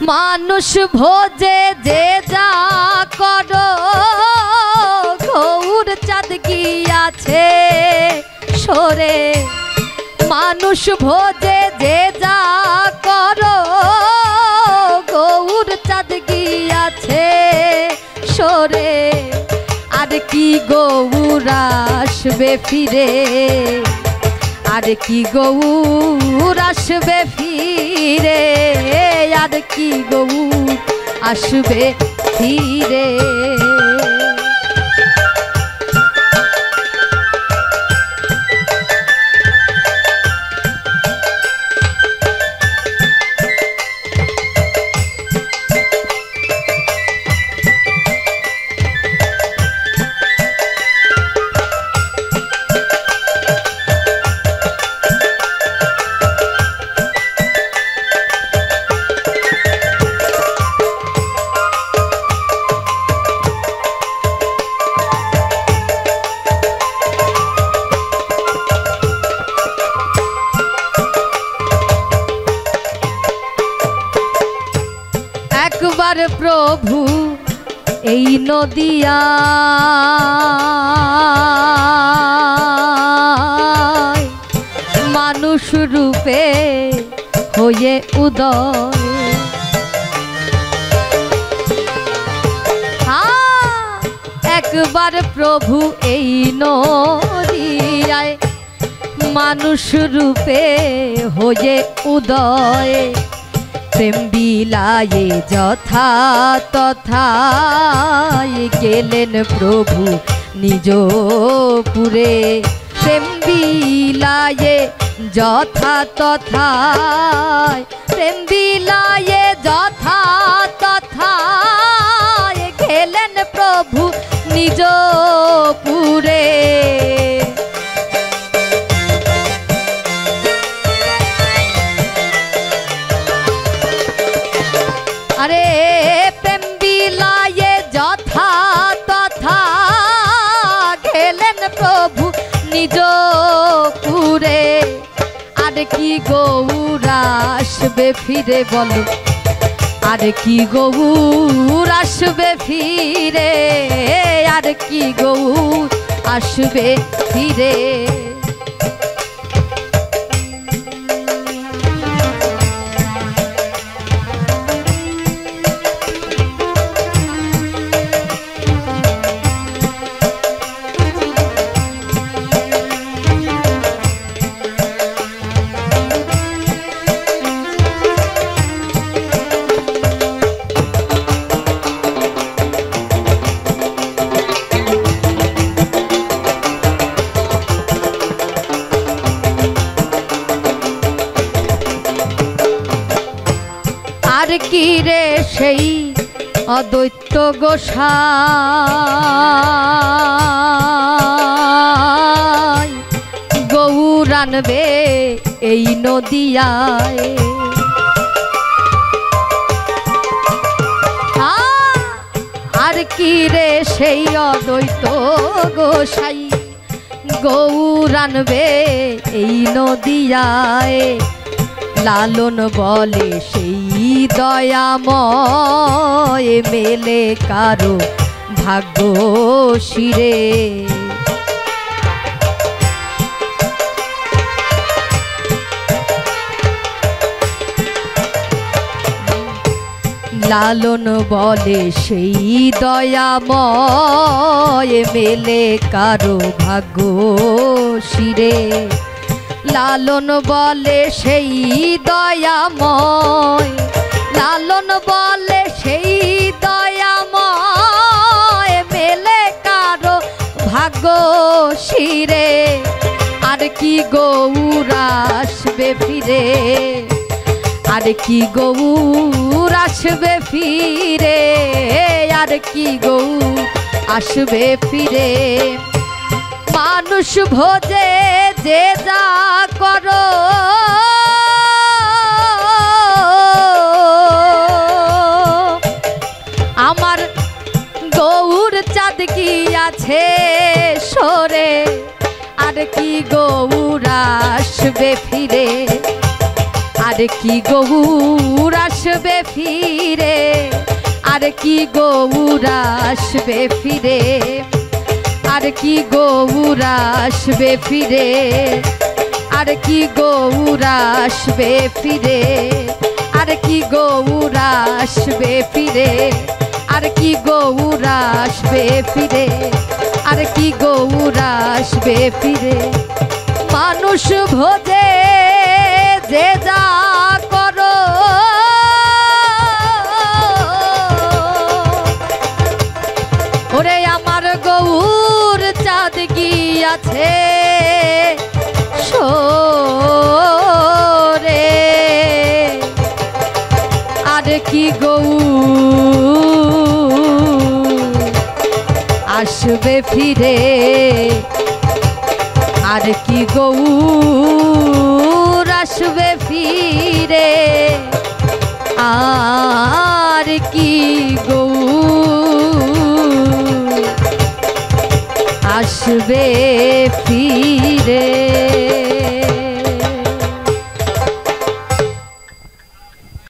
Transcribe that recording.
মানুষ ভোজে যে যা করো, গৌর চাঁদ গিয়াছে সরে? মানুষ ভোজে যে যা করো, গৌর চাঁদ গিয়াছে সরে? আর কি গৌর আসবে ফিরে? আর কি গৌর আসবে ফিরে? আর কি গৌর আসবে ফিরে একবার প্রভু, এই নদিয়া। মানুষ রূপে হয়ে উদয়। একবার প্রভু এই নদিয়ায় মানুষ রূপে হয়ে উদয়। প্রেম বিলায়ে যথা তথায় গেলেন প্রভু নিজ পুরে। প্রেম বিলায়ে যথা তথায় প্রেম বিলায়ে যথা তথায় গেলেন প্রভু নিজ পুরে। প্রভু নিজ পুরে। আর কি গৌরাসবে ফিরে বলো। আর কি গৌর আসবে ফিরে। আর কি গৌ আসবে ফিরে। কি রে সেই অদ্বৈত গোসাই? গৌর আনবে এই নদিয়ায়। আর কি রে সেই অদ্বৈত গোসাই? গৌর আনবে এই নদিয়ায়। লালন বলে সেই দয়াময় মেলে কারও ভাগ্য শিরে লালন বলে সেই দয়াময় মেলে কারও ভাগ্য শিরে লালন বলে সেই দয়াময়। লালন বলে সেই দয়াময়। মেলে কারও ভাগ্য শিরে। আর কি গৌর আসবে ফিরে? আর কি গৌর আসবে ফিরে? আর কি গৌর আসবে ফিরে? মানুষ ভোজে যে যা করো। আমার গৌর চাঁদ কি আছে সরে? আর কি গৌর আসবে ফিরে? আর কি গৌর আসবে ফিরে? আর কি গৌর আসবে ফিরে? আর কি গৌর আসবে ফিরে? আর কি গৌর আসবে ফিরে? আর কি গৌর আসবে ফিরে? আর কি গৌর আসবে ফিরে? আর কি গৌর আসবে ফিরে? মানুষ ভোজে যে যা গিয়াছে সরে। আর কি গৌ আসবে ফিরে? আর কি গৌর আসবে ফিরে? আর কি গৌর আসবে ফিরে